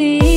be